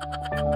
Yeah.